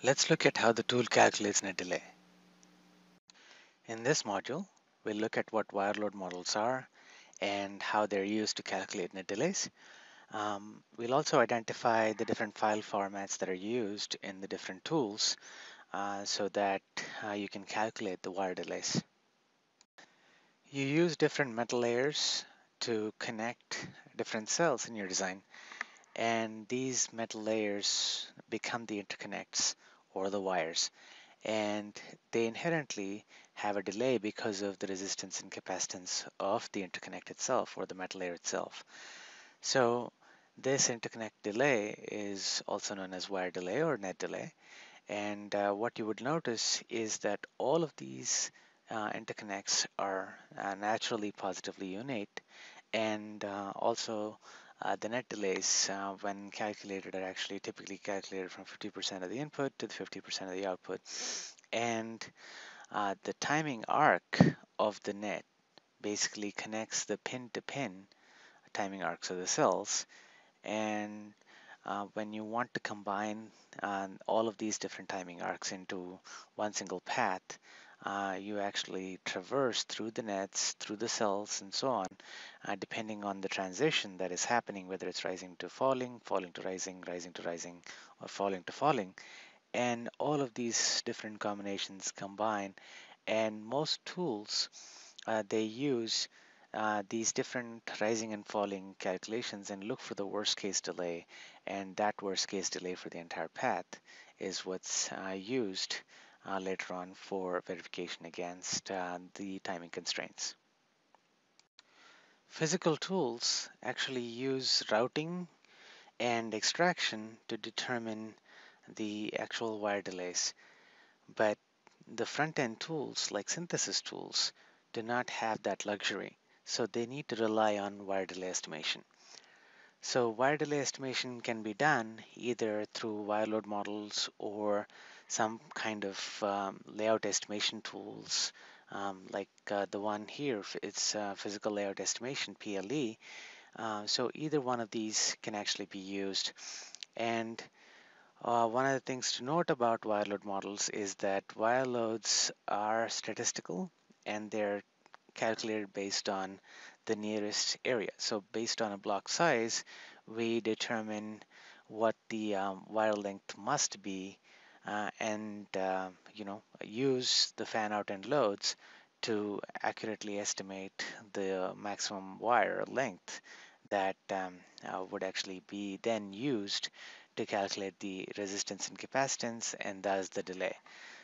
Let's look at how the tool calculates net delay. In this module, we'll look at what wire load models are and how they're used to calculate net delays. Um, we'll also identify the different file formats that are used in the different tools uh, so that uh, you can calculate the wire delays. You use different metal layers to connect different cells in your design and these metal layers become the interconnects or the wires and they inherently have a delay because of the resistance and capacitance of the interconnect itself or the metal layer itself. So this interconnect delay is also known as wire delay or net delay and uh, what you would notice is that all of these uh, interconnects are uh, naturally positively unate and uh, also uh, the net delays uh, when calculated are actually typically calculated from 50% of the input to the 50% of the output. And uh, the timing arc of the net basically connects the pin to pin timing arcs of the cells. And uh, when you want to combine uh, all of these different timing arcs into one single path, uh, you actually traverse through the nets, through the cells, and so on, uh, depending on the transition that is happening, whether it's rising to falling, falling to rising, rising to rising, or falling to falling. And all of these different combinations combine, and most tools, uh, they use uh, these different rising and falling calculations and look for the worst case delay and that worst case delay for the entire path is what's uh, used uh, later on for verification against uh, the timing constraints. Physical tools actually use routing and extraction to determine the actual wire delays, but the front-end tools like synthesis tools do not have that luxury, so they need to rely on wire delay estimation. So wire delay estimation can be done either through wire load models or some kind of um, layout estimation tools um, like uh, the one here, it's uh, physical layout estimation, PLE. Uh, so either one of these can actually be used. And uh, one of the things to note about wire load models is that wire loads are statistical and they're calculated based on the nearest area. So based on a block size, we determine what the um, wire length must be uh, and uh, you know use the fan out end loads to accurately estimate the maximum wire length that um, uh, would actually be then used to calculate the resistance and capacitance and thus the delay.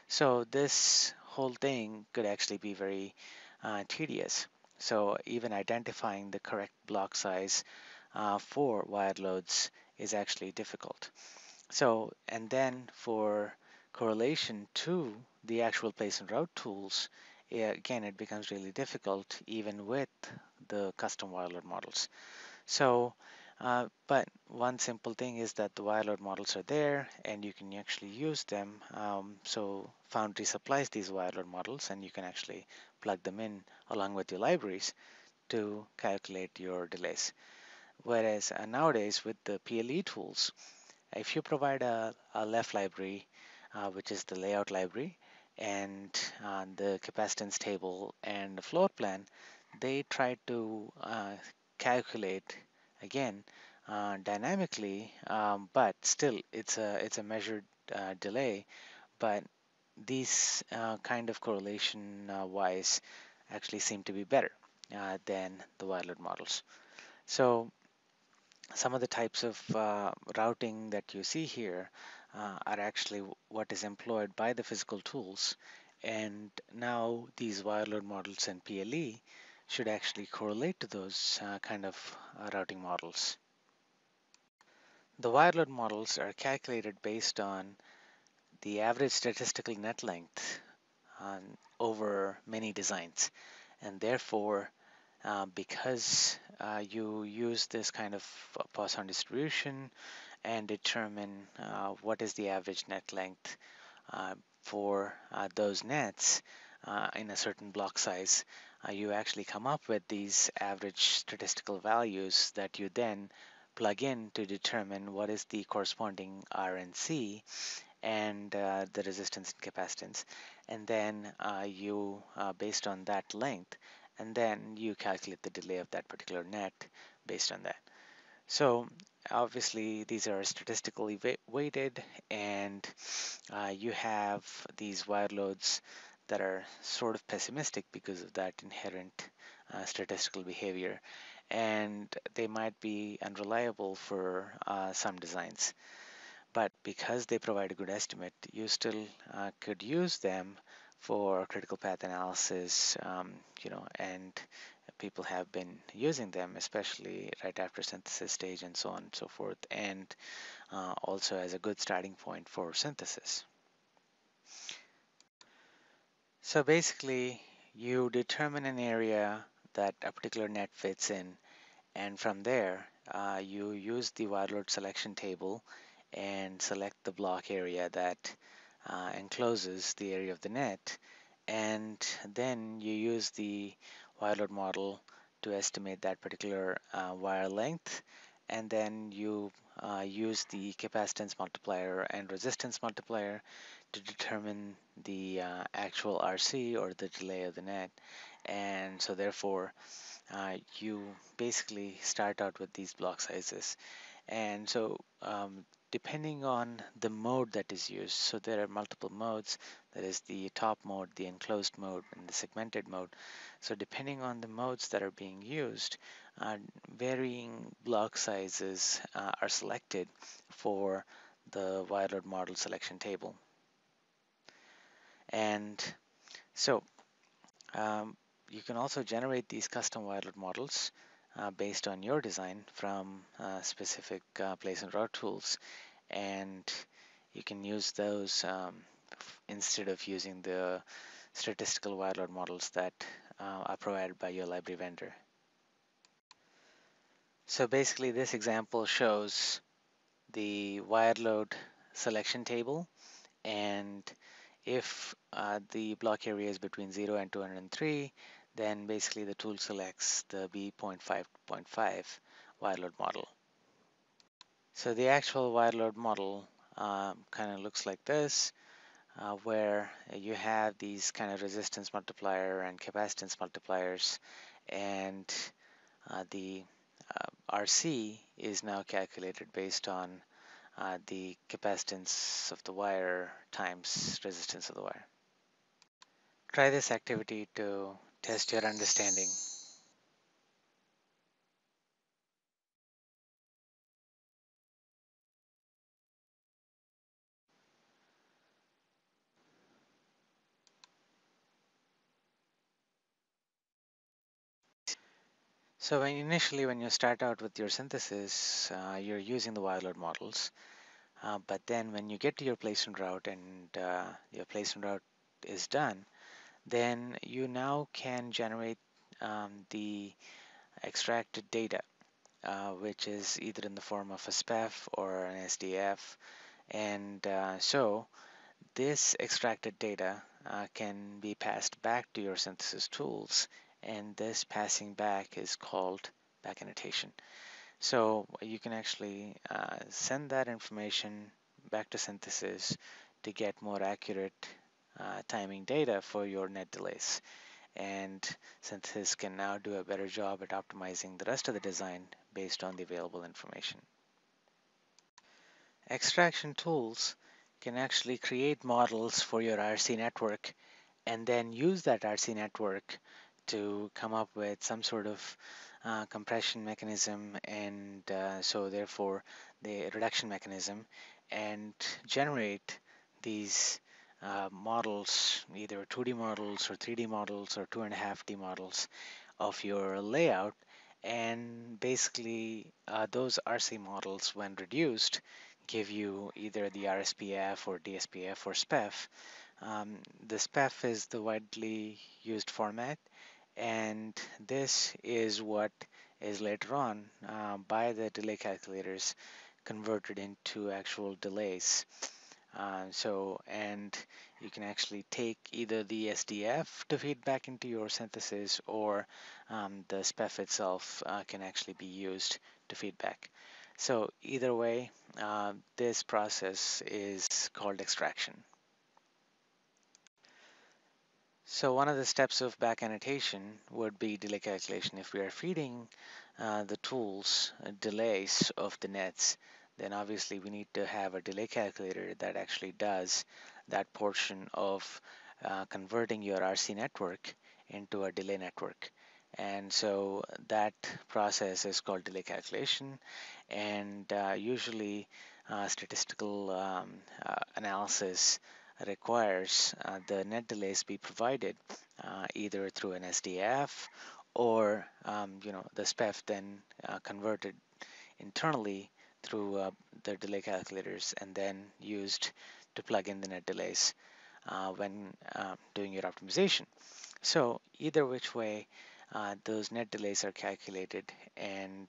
So this whole thing could actually be very uh, tedious. So even identifying the correct block size uh, for wire loads is actually difficult. So, and then for correlation to the actual place and route tools, again, it becomes really difficult even with the custom wire load models. So, uh, but one simple thing is that the wire load models are there and you can actually use them. Um, so Foundry supplies these wire load models and you can actually plug them in along with your libraries to calculate your delays. Whereas uh, nowadays with the PLE tools, if you provide a, a LEF library, uh, which is the layout library, and uh, the capacitance table and the floor plan, they try to uh, calculate again uh, dynamically, um, but still it's a it's a measured uh, delay. But these uh, kind of correlation wise actually seem to be better than the wire models. So some of the types of uh, routing that you see here uh, are actually what is employed by the physical tools and now these wire load models and PLE should actually correlate to those uh, kind of uh, routing models. The wire load models are calculated based on the average statistical net length over many designs and therefore uh, because uh, you use this kind of Poisson distribution and determine uh, what is the average net length uh, for uh, those nets in a certain block size, you actually come up with these average statistical values that you then plug in to determine what is the corresponding RNC and C and uh, the resistance and capacitance. And then uh, you uh, based on that length and then you calculate the delay of that particular net based on that. So obviously these are statistically weighted and uh, you have these wire loads that are sort of pessimistic because of that inherent uh, statistical behavior and they might be unreliable for uh, some designs. But because they provide a good estimate you still uh, could use them for critical path analysis um, you know and people have been using them especially right after synthesis stage and so on and so forth and uh, also as a good starting point for synthesis. So basically you determine an area that a particular net fits in and from there uh, you use the wire load selection table and select the block area that uh, encloses the area of the net. And then you use the wire load model to estimate that particular uh, wire length. And then you uh, use the capacitance multiplier and resistance multiplier to determine the uh, actual RC or the delay of the net. And so therefore uh, you basically start out with these block sizes. And so um, depending on the mode that is used. So there are multiple modes. That is the top mode the enclosed mode and the segmented mode. So depending on the modes that are being used uh, varying block sizes uh, are selected for the wire load model selection table. And so um, you can also generate these custom wire load models uh, based on your design from uh, specific place and route tools and you can use those um, instead of using the statistical wire load models that uh, are provided by your library vendor. So basically this example shows the wire load selection table and if uh, the block area is between 0 and 203 then basically the tool selects the B.5.5 wire load model. So the actual wire load model um, kind of looks like this uh, where you have these kind of resistance multiplier and capacitance multipliers and uh, the uh, RC is now calculated based on uh, the capacitance of the wire times resistance of the wire. Try this activity to test your understanding. So when initially when you start out with your synthesis, uh, you're using the wire load models. Uh, but then when you get to your placement route and uh, your placement route is done, then you now can generate um, the extracted data, uh, which is either in the form of a SPEF or an SDF. And uh, so this extracted data uh, can be passed back to your synthesis tools and this passing back is called back annotation. So you can actually uh, send that information back to synthesis to get more accurate uh, timing data for your net delays. And synthesis can now do a better job at optimizing the rest of the design based on the available information. Extraction tools can actually create models for your RC network and then use that RC network to come up with some sort of uh, compression mechanism and uh, so therefore the reduction mechanism and generate these uh, models, either 2D models or 3D models or 2.5D models of your layout and basically uh, those RC models when reduced give you either the RSPF or DSPF or SPEF. Um, the SPEF is the widely used format and this is what is later on uh, by the delay calculators converted into actual delays. Uh, so, and you can actually take either the SDF to feed back into your synthesis or um, the SPEF itself uh, can actually be used to feed back. So either way, uh, this process is called extraction. So one of the steps of back annotation would be delay calculation. If we are feeding uh, the tools uh, delays of the nets, then obviously we need to have a delay calculator that actually does that portion of uh, converting your RC network into a delay network. And so that process is called delay calculation. And uh, usually uh, statistical um, uh, analysis requires uh, the net delays be provided uh, either through an SDF or um, you know the SPEF then converted internally through uh, the delay calculators and then used to plug in the net delays uh, when um, doing your optimization. So either which way, uh, those net delays are calculated and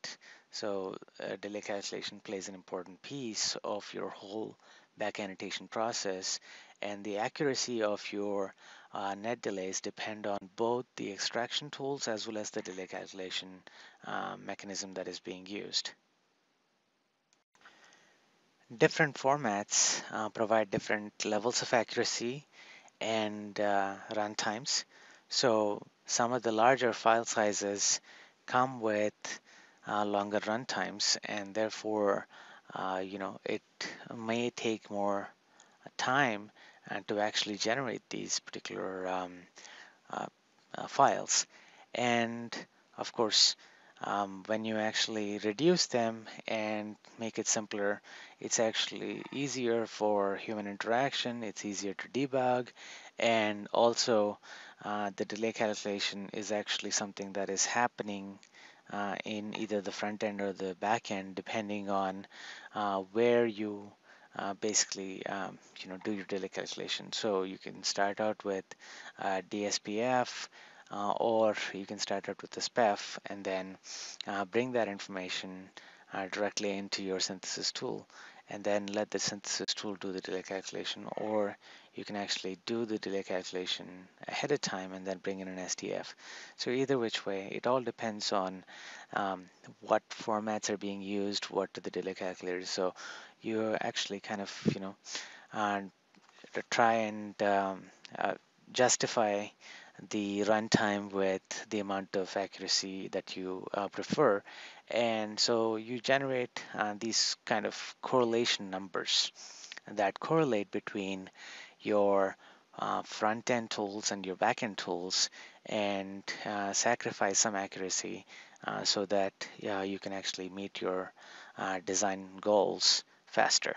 so delay calculation plays an important piece of your whole back annotation process and the accuracy of your uh, net delays depend on both the extraction tools as well as the delay calculation uh, mechanism that is being used. Different formats uh, provide different levels of accuracy and uh, run times. So some of the larger file sizes come with uh, longer run times and therefore uh, you know it may take more time and to actually generate these particular um, uh, uh, files. And of course, um, when you actually reduce them and make it simpler, it's actually easier for human interaction, it's easier to debug, and also uh, the delay calculation is actually something that is happening uh, in either the front end or the back end, depending on uh, where you uh, basically um, you know do your delay calculation. So you can start out with uh, DSPF uh, or you can start out with the SPEF and then uh, bring that information uh, directly into your synthesis tool and then let the synthesis tool do the delay calculation or you can actually do the delay calculation ahead of time and then bring in an SDF. So either which way, it all depends on um, what formats are being used, what the delay calculators. So you actually kind of, you know, uh, try and um, uh, justify the runtime with the amount of accuracy that you uh, prefer. And so you generate uh, these kind of correlation numbers that correlate between your uh, front end tools and your back end tools and uh, sacrifice some accuracy uh, so that you can actually meet your uh, design goals faster.